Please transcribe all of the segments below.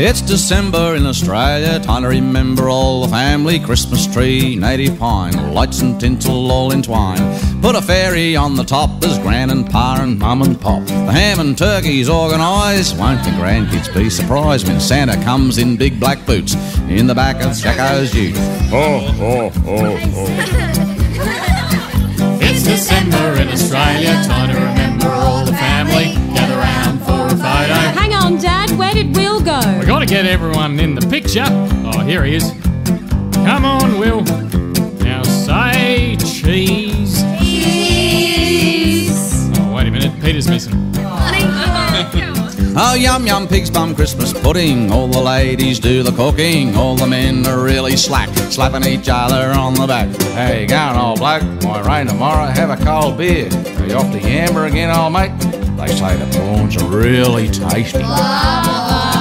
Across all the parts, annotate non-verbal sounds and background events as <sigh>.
It's December in Australia, time to remember all the family. Christmas tree, native pine, lights and tinsel all entwined. Put a fairy on the top, there's gran and pa and mum and pop. The ham and turkey's organised, won't the grandkids be surprised when Santa comes in big black boots in the back of Jacko's ute? Oh, oh, oh, oh. <laughs> It's December in Australia, time to remember all the family. Get everyone in the picture. Oh, here he is. Come on, Will. Now say cheese. Oh, wait a minute. Peter's missing. Oh, yum yum pig's bum Christmas pudding. All the ladies do the cooking. All the men are really slack, slapping each other on the back. Hey, going, old bloke? Might rain tomorrow. Have a cold beer. Are you off to Yamba again, old mate? They say the prawns are really tasty. Who's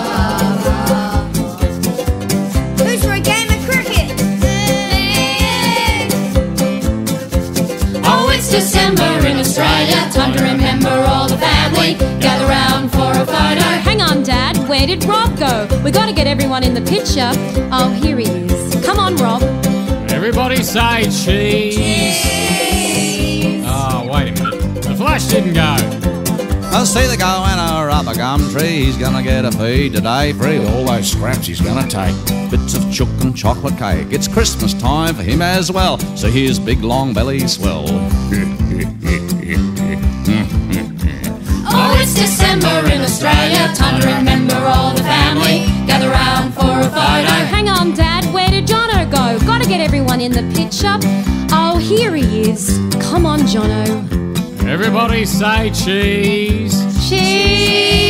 it's December in Australia, time to remember all the family. Gather round for a photo. Hang on, Dad, where did Rob go? We gotta get everyone in the picture. Oh, here he is. Come on, Rob. Everybody say cheese. Oh, wait a minute. The flash didn't go. I see the goanna up a gum tree. He's gonna get a feed today free. All those scraps he's gonna take. Bits of chook and chocolate cake. It's Christmas time for him as well. So here's big long belly swell. <laughs> Oh, it's December in Australia, time to remember all the family. Gather round for a photo. Hang on, Dad, where did Jono go? Gotta get everyone in the picture. Oh, here he is. Come on, Jono. Everybody say cheese. cheese.